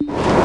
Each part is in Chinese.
you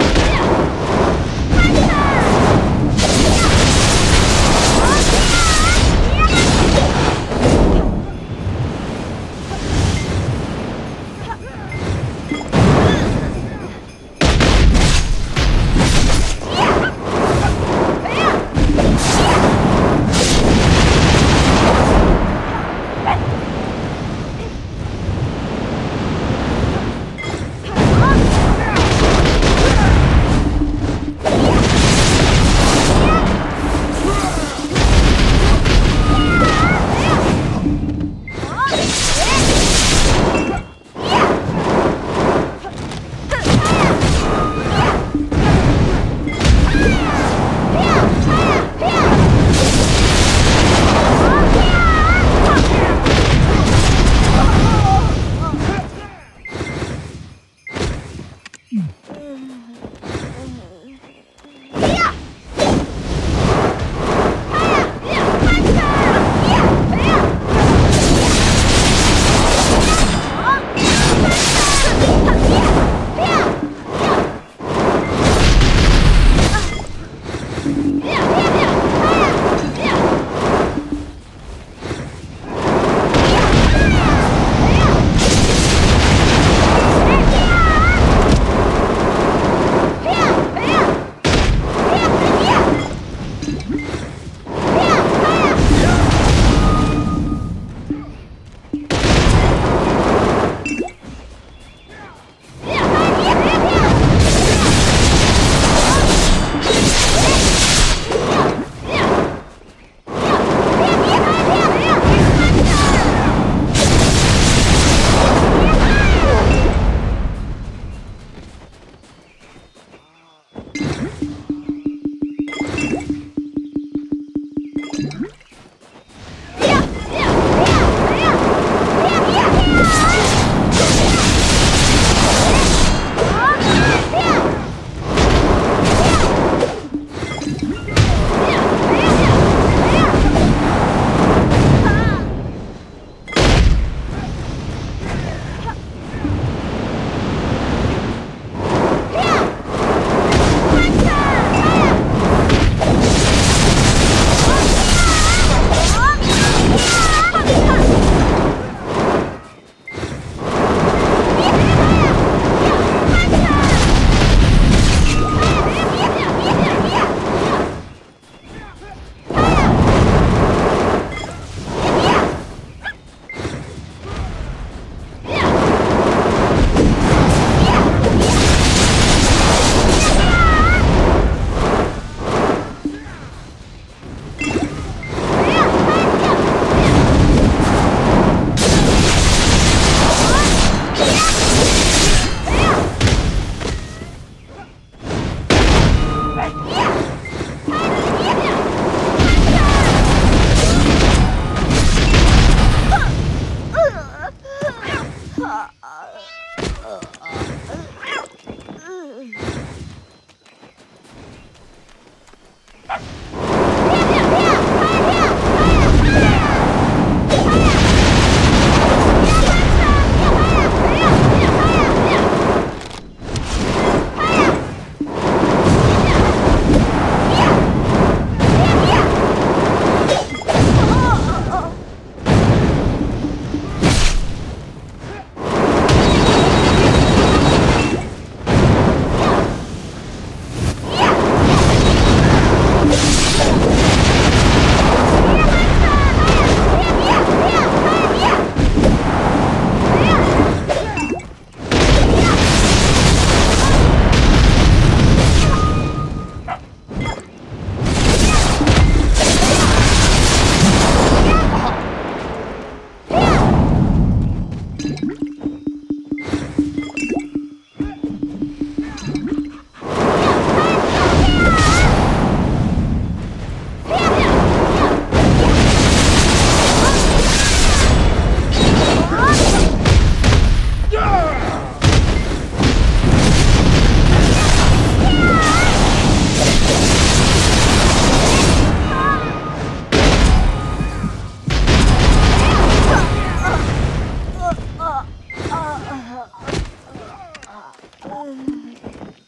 嗯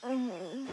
嗯。